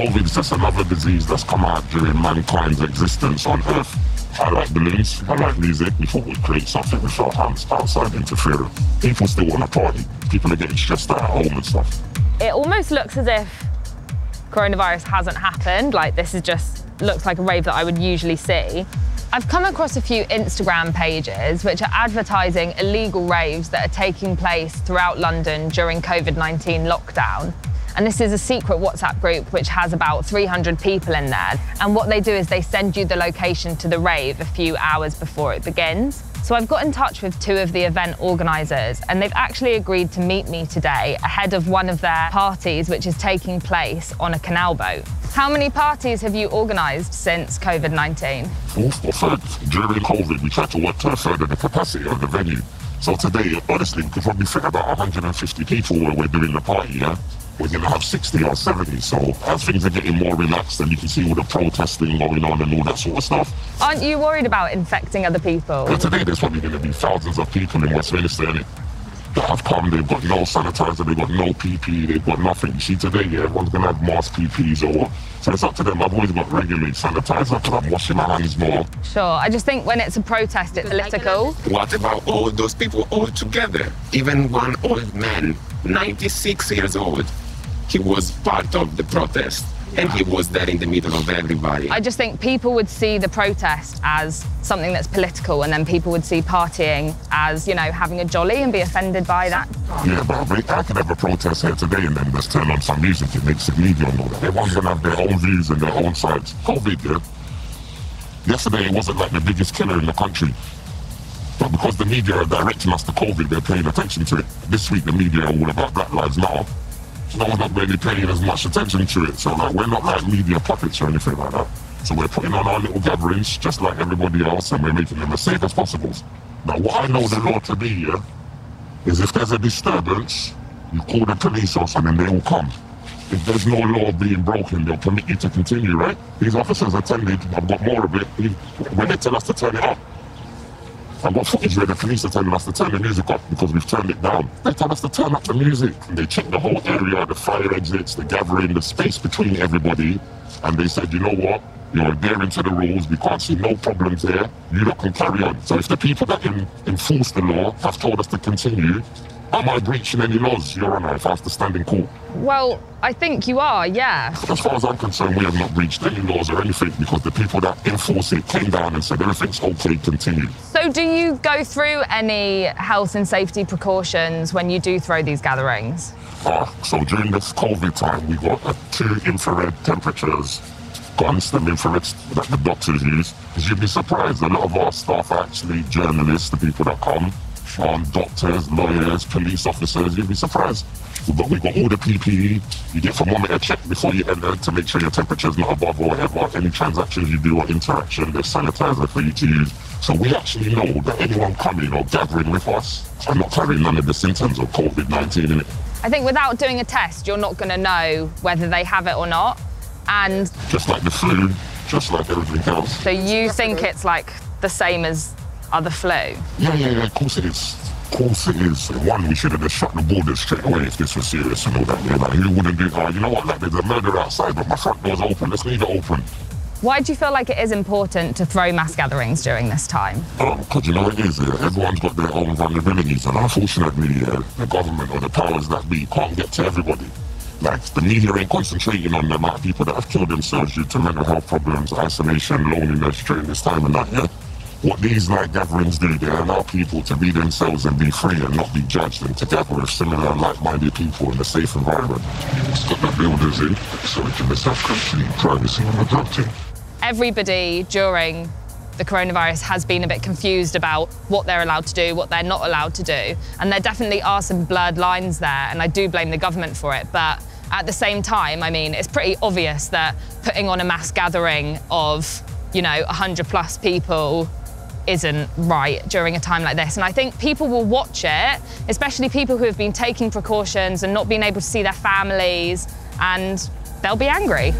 COVID is just another disease that's come out during mankind's existence on Earth. I like balloons, I like music. We thought we'd create something without outside interfering. People still want to party. People are getting stressed out at home and stuff. It almost looks as if coronavirus hasn't happened. Like this is just looks like a rave that I would usually see. I've come across a few Instagram pages which are advertising illegal raves that are taking place throughout London during COVID-19 lockdown. And this is a secret WhatsApp group which has about 300 people in there. And what they do is they send you the location to the rave a few hours before it begins. So I've got in touch with two of the event organisers and they've actually agreed to meet me today ahead of one of their parties which is taking place on a canal boat. How many parties have you organised since COVID-19? Fourth or third. During COVID, we tried to work to a third of the capacity of the venue. So today, honestly, we could probably fit about 150 people where we're doing the party, yeah? We're going to have 60 or 70. So as things are getting more relaxed and you can see all the protesting going on and all that sort of stuff. Aren't you worried about infecting other people? But today there's probably going to be thousands of people in Westminster that have come, they've got no sanitizer, they've got no PP, they've got nothing. You see today, yeah, everyone's going to have mask PPs or what. So it's up to them. I've always got regular sanitizer because I'm washing my hands more. Sure. I just think when it's a protest, it's political. What about all those people all together? Even one old man, 96 years old, he was part of the protest and he was there in the middle of everybody. I just think people would see the protest as something that's political and then people would see partying as, you know, having a jolly and be offended by that. Yeah, but I could have a protest here today and then just turn on some music and make some media and all that. Everyone's going to have their own views and their own sides. COVID, yeah? Yesterday it wasn't like the biggest killer in the country. But because the media are directing us to COVID, they're paying attention to it. This week the media are all about Black Lives Matter no one's not really paying as much attention to it. So like we're not like media puppets or anything like that. So we're putting on our little gatherings just like everybody else and we're making them as safe as possible. Now what I know the law to be here is if there's a disturbance, you call the police or something, they will come. If there's no law being broken, they'll permit you to continue, right? These officers attended, I've got more of it, when they tell us to turn it up, I've got footage where the police are telling us to turn the music up because we've turned it down. They tell us to turn up the music. And They check the whole area, the fire exits, the gathering, the space between everybody. And they said, you know what? You're adhering to the rules. We can't see no problems there. You lot can carry on. So if the people that in, enforce the law have told us to continue, Am I breaching any laws, Your Honour, if I was to stand in court? Well, I think you are, yeah. As far as I'm concerned, we have not breached any laws or anything because the people that enforce it came down and said everything's okay, continue. So do you go through any health and safety precautions when you do throw these gatherings? Uh, so during this COVID time, we got uh, two infrared temperatures guns, constant infrared that the doctors use. Because you'd be surprised, a lot of our staff are actually journalists, the people that come um, doctors, lawyers, police officers, you'd be surprised. But we got all the PPE. You get thermometer check before you enter to make sure your temperature's not above or whatever. Any transactions you do or interaction, there's sanitizer for you to use. So we actually know that anyone coming or gathering with us are not carrying none of the symptoms of COVID-19 in it. I think without doing a test, you're not going to know whether they have it or not. And just like the flu, just like everything else. So you think it's like the same as other flu? Yeah, yeah, yeah, of course it is. Of course it is. One, we should have just shut the borders straight away if this was serious and all that. Yeah, like, who wouldn't do, oh, you know what, like, there's a murder outside, but my front door's open, let's leave it open. Why do you feel like it is important to throw mass gatherings during this time? Because um, you know it is. Yeah. Everyone's got their own vulnerabilities, and unfortunately, yeah, the government or the powers that be can't get to everybody. Like the media ain't concentrating on the amount of people that have killed themselves due to mental health problems, isolation, loneliness during this time and that. Yeah, what these night gatherings do, they allow people to be themselves and be free and not be judged and together with similar like-minded people in a safe environment. It's got the builders in, so it can be self-contained, privacy and adapting. Everybody during the coronavirus has been a bit confused about what they're allowed to do, what they're not allowed to do. And there definitely are some blurred lines there, and I do blame the government for it. But at the same time, I mean, it's pretty obvious that putting on a mass gathering of, you know, 100 plus people isn't right during a time like this. And I think people will watch it, especially people who have been taking precautions and not being able to see their families, and they'll be angry.